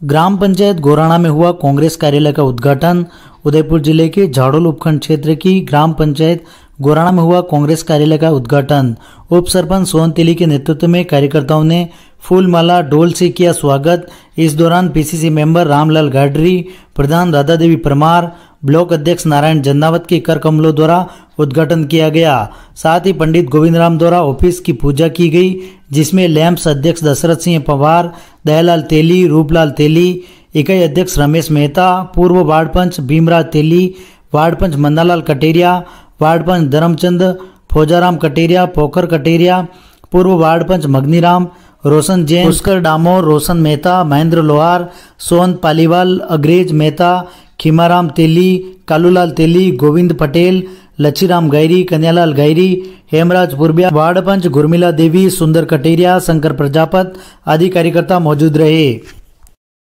ग्राम पंचायत गोराणा में हुआ कांग्रेस कार्यालय का उद्घाटन। उदयपुर ज़िले के झाड़ोल उपखंड क्षेत्र की ग्राम पंचायत गोराणा में हुआ कांग्रेस कार्यालय का उद्घाटन। उप सरपंच सोहन तेली के नेतृत्व में कार्यकर्ताओं ने फूल माला डोल से किया स्वागत। इस दौरान पीसीसी मेंबर रामलाल गाडरी, प्रधान राधा देवी परमार, ब्लॉक अध्यक्ष नारायण जन्नावत के कर कमलों द्वारा उद्घाटन किया गया। साथ ही पंडित गोविंद राम द्वारा ऑफ़िस की पूजा की गई, जिसमें लैंप्स अध्यक्ष दशरथ सिंह पवार दयालाल तेली, रूपलाल तेली, इकाई अध्यक्ष रमेश मेहता, पूर्व वार्ड पंच भीमराज तेली, वार्ड पंच मन्नालाल कटेरिया, वार्ड पंच धर्मचंद, फौजाराम कटेरिया, पोखर कटेरिया, पूर्व वार्ड पंच मग्नीराम, रोशन जैन, पुष्कर डामोर, रोशन मेहता, महेंद्र लोहार सोहन पालीवाल, अग्रेज मेहता, खीमाराम तेली, कालूलाल तेली, गोविंद पटेल लच्छीराम गैरी, कन्यालाल गैरी, हेमराज पुरबिया वार्ड पंच गुरमिला देवी, सुंदर कटेरिया, शंकर प्रजापत आदि कार्यकर्ता मौजूद रहे।